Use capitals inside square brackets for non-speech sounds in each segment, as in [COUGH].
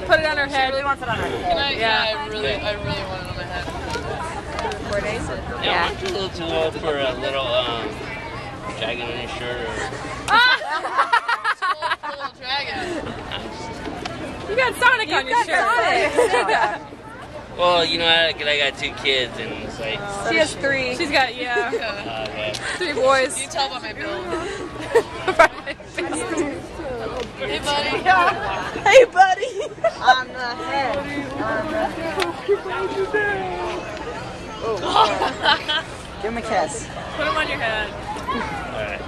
we put it on her She head. really wants it on her Can. I, Yeah. yeah, I really, I really want it on my head. Four days? Yeah, aren't you a little too old for a little um dragon on your shirt or Little [LAUGHS] dragon. You got Sonic on your shirt. [LAUGHS] Well, you know, I, I got two kids and it's like She has three. She's got yeah, Yeah. [LAUGHS] uh, okay. three boys. You tell by my build. Right. Hey, buddy. [LAUGHS] Hey, buddy. on the head. On the head. Give him a kiss. Put him on your head. Alright.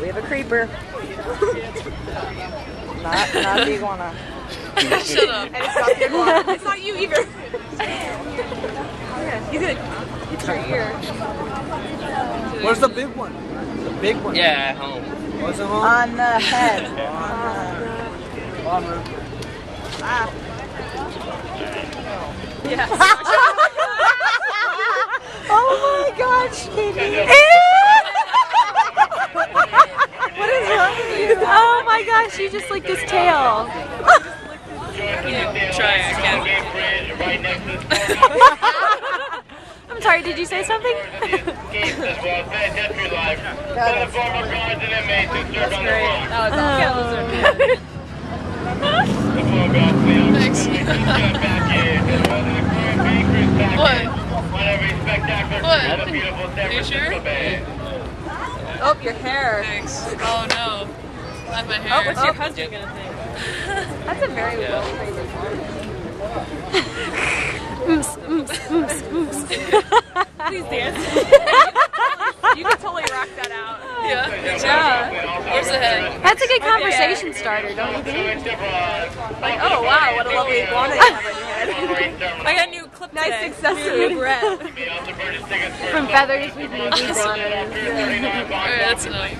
We have a creeper. not, not the iguana. [LAUGHS] Shut up. And it's not the iguana. It's not you either. You could. It's your ear. Where's the big one? The big one. Yeah, at home. What's it? On the head. On the- Ah. Yes. oh my gosh, Katie. [LAUGHS] what is wrong with you? Oh my gosh, you just like this tail. Try it again. I'm sorry, did you say something? That was all. Yeah, those are Thanks. [LAUGHS] what? What? Are you sure? Oh, your hair. Thanks. Oh no. I have my Oh, hair. what's your husband gonna think? That's a very Yeah. well phrased [LAUGHS] [LAUGHS] Please dance. [LAUGHS] you can totally rock that out. Yeah. Yeah. Where's the head? That's a good conversation starter, don't you think? Like, oh wow, what a lovely iguana you have on your head. [LAUGHS] I got a new clip Nice today. accessory. New bread. From feathers, we can [LAUGHS] use Alright, that's enough.